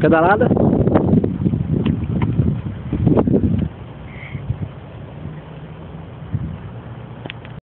Pedalada?